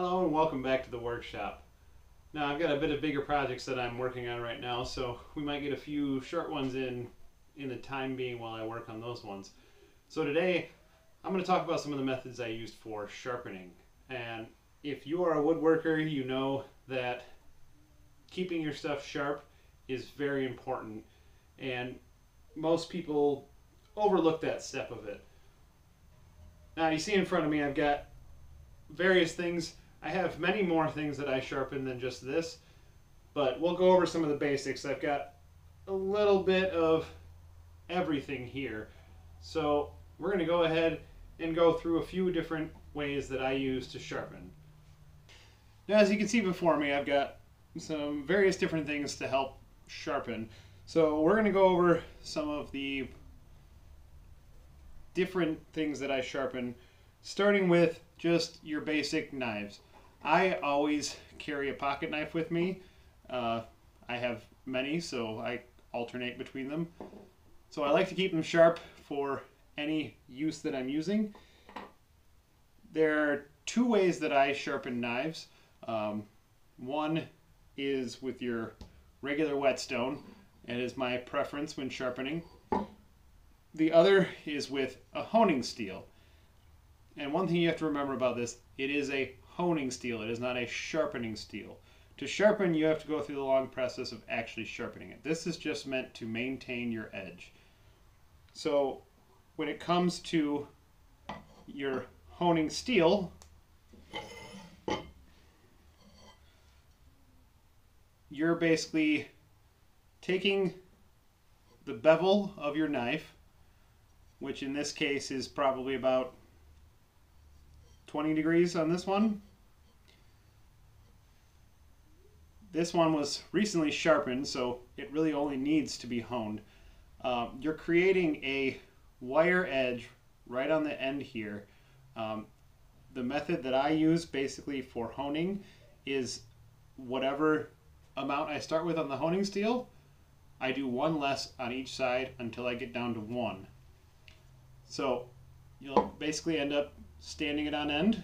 Hello and welcome back to the workshop. Now I've got a bit of bigger projects that I'm working on right now, so we might get a few short ones in in the time being while I work on those ones. So today I'm going to talk about some of the methods I used for sharpening. And if you are a woodworker, you know that keeping your stuff sharp is very important. And most people overlook that step of it. Now you see in front of me I've got various things. I have many more things that I sharpen than just this, but we'll go over some of the basics. I've got a little bit of everything here. So we're going to go ahead and go through a few different ways that I use to sharpen. Now as you can see before me I've got some various different things to help sharpen. So we're going to go over some of the different things that I sharpen, starting with just your basic knives. I always carry a pocket knife with me. Uh, I have many, so I alternate between them. So I like to keep them sharp for any use that I'm using. There are two ways that I sharpen knives. Um, one is with your regular whetstone, and is my preference when sharpening. The other is with a honing steel. And one thing you have to remember about this, it is a honing steel. It is not a sharpening steel. To sharpen, you have to go through the long process of actually sharpening it. This is just meant to maintain your edge. So when it comes to your honing steel, you're basically taking the bevel of your knife, which in this case is probably about 20 degrees on this one. This one was recently sharpened, so it really only needs to be honed. Um, you're creating a wire edge right on the end here. Um, the method that I use basically for honing is whatever amount I start with on the honing steel, I do one less on each side until I get down to one. So you'll basically end up standing it on end.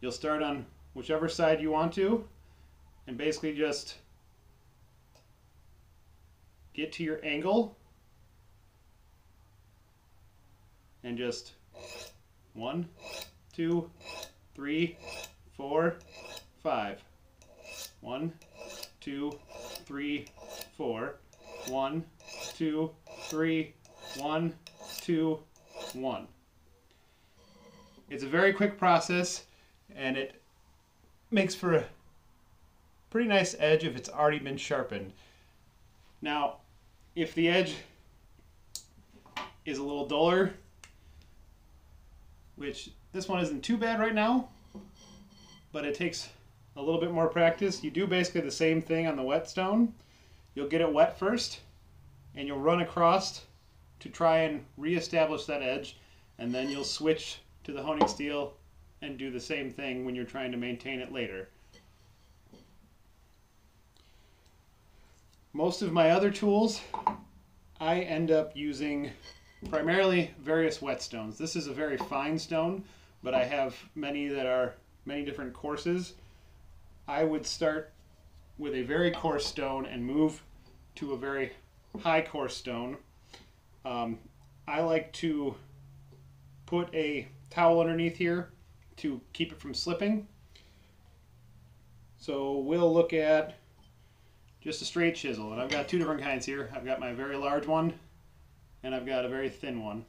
You'll start on whichever side you want to and basically just get to your angle and just one, two, three, four, five. One, two, three, four. One, two, three, one, two, one. It's a very quick process and it makes for a pretty nice edge if it's already been sharpened. Now, if the edge is a little duller, which this one isn't too bad right now, but it takes a little bit more practice. You do basically the same thing on the whetstone. You'll get it wet first, and you'll run across to try and reestablish that edge, and then you'll switch to the honing steel and do the same thing when you're trying to maintain it later. Most of my other tools, I end up using primarily various whetstones. This is a very fine stone, but I have many that are many different courses. I would start with a very coarse stone and move to a very high coarse stone. Um, I like to put a towel underneath here to keep it from slipping. So we'll look at just a straight chisel. And I've got two different kinds here. I've got my very large one and I've got a very thin one.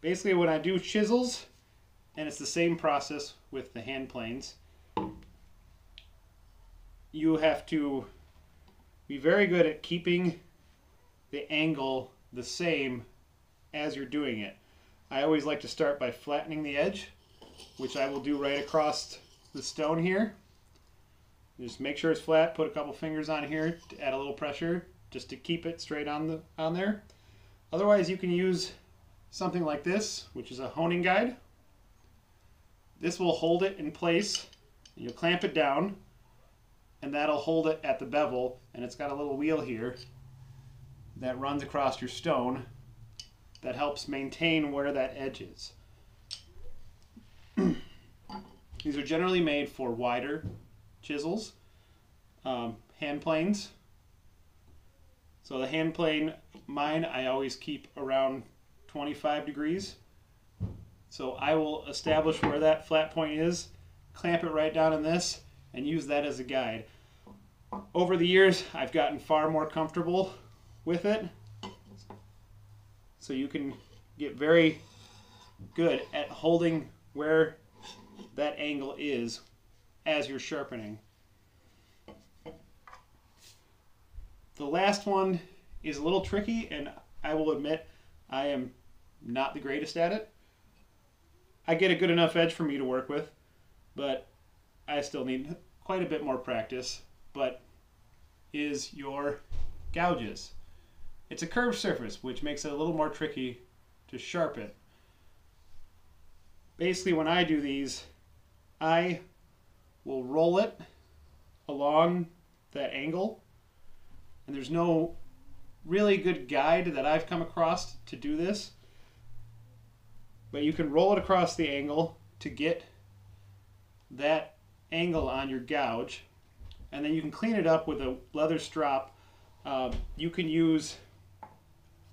Basically when I do chisels, and it's the same process with the hand planes, you have to be very good at keeping the angle the same as you're doing it. I always like to start by flattening the edge, which I will do right across the stone here. Just make sure it's flat, put a couple fingers on here to add a little pressure just to keep it straight on the on there. Otherwise you can use something like this, which is a honing guide. This will hold it in place. You'll clamp it down and that'll hold it at the bevel and it's got a little wheel here that runs across your stone that helps maintain where that edge is. These are generally made for wider chisels, um, hand planes. So the hand plane, mine, I always keep around 25 degrees. So I will establish where that flat point is, clamp it right down in this, and use that as a guide. Over the years, I've gotten far more comfortable with it. So you can get very good at holding where that angle is as you're sharpening. The last one is a little tricky, and I will admit I am not the greatest at it. I get a good enough edge for me to work with, but I still need quite a bit more practice. But is your gouges. It's a curved surface, which makes it a little more tricky to sharpen. Basically, when I do these, I will roll it along that angle, and there's no really good guide that I've come across to do this. But you can roll it across the angle to get that angle on your gouge, and then you can clean it up with a leather strop. Uh, you can use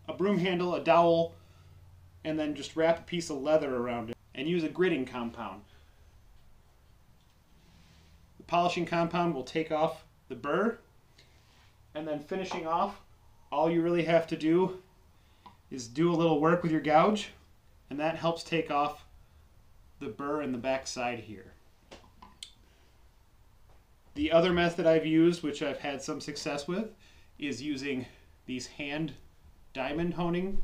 a broom handle, a dowel, and then just wrap a piece of leather around it and use a gritting compound. Polishing compound will take off the burr and then finishing off, all you really have to do is do a little work with your gouge and that helps take off the burr in the back side here. The other method I've used, which I've had some success with, is using these hand diamond honing.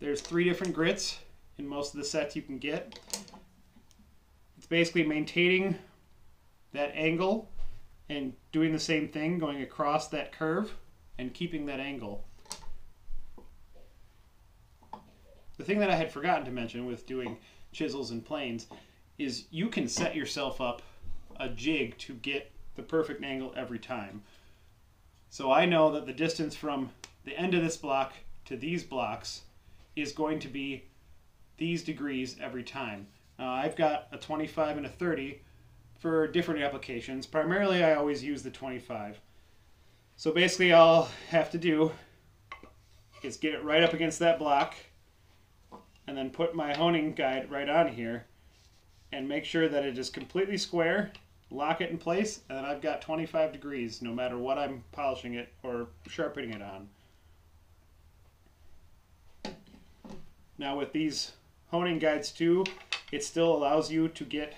There's three different grits in most of the sets you can get. It's basically maintaining that angle and doing the same thing, going across that curve and keeping that angle. The thing that I had forgotten to mention with doing chisels and planes is you can set yourself up a jig to get the perfect angle every time. So I know that the distance from the end of this block to these blocks is going to be these degrees every time. Uh, I've got a 25 and a 30 for different applications. Primarily I always use the 25. So basically all I have to do is get it right up against that block and then put my honing guide right on here and make sure that it is completely square, lock it in place, and then I've got 25 degrees no matter what I'm polishing it or sharpening it on. Now with these honing guides too, it still allows you to get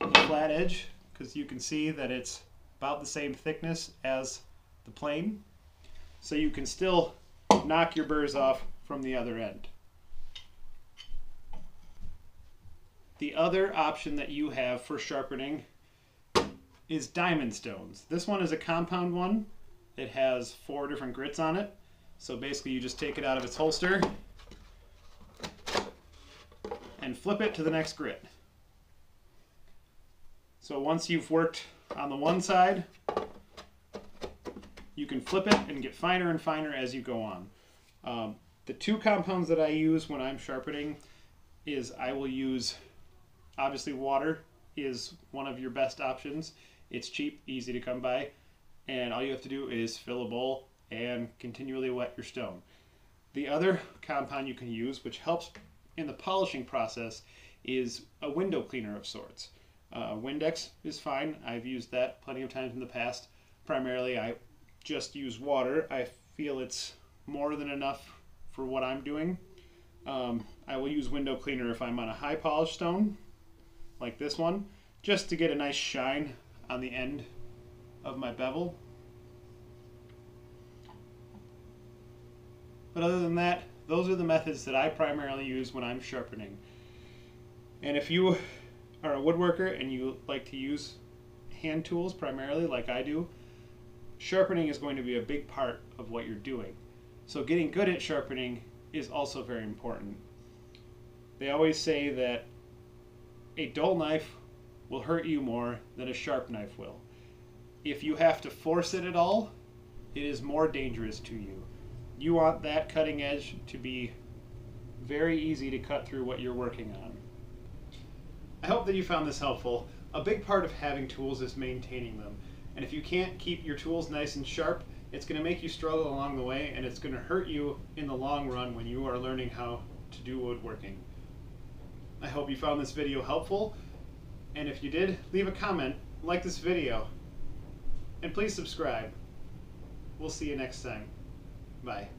a flat edge because you can see that it's about the same thickness as the plane. So you can still knock your burrs off from the other end. The other option that you have for sharpening is diamond stones. This one is a compound one. It has four different grits on it. So basically you just take it out of its holster and flip it to the next grit. So once you've worked on the one side, you can flip it and get finer and finer as you go on. Um, the two compounds that I use when I'm sharpening is I will use, obviously water is one of your best options. It's cheap, easy to come by, and all you have to do is fill a bowl and continually wet your stone. The other compound you can use, which helps in the polishing process is a window cleaner of sorts. Uh, Windex is fine. I've used that plenty of times in the past. Primarily, I just use water. I feel it's more than enough for what I'm doing. Um, I will use window cleaner if I'm on a high polish stone, like this one, just to get a nice shine on the end of my bevel. But other than that, those are the methods that I primarily use when I'm sharpening. And if you are a woodworker and you like to use hand tools primarily, like I do, sharpening is going to be a big part of what you're doing. So getting good at sharpening is also very important. They always say that a dull knife will hurt you more than a sharp knife will. If you have to force it at all, it is more dangerous to you you want that cutting edge to be very easy to cut through what you're working on. I hope that you found this helpful. A big part of having tools is maintaining them. And if you can't keep your tools nice and sharp, it's going to make you struggle along the way and it's going to hurt you in the long run when you are learning how to do woodworking. I hope you found this video helpful. And if you did, leave a comment, like this video, and please subscribe. We'll see you next time. Bye.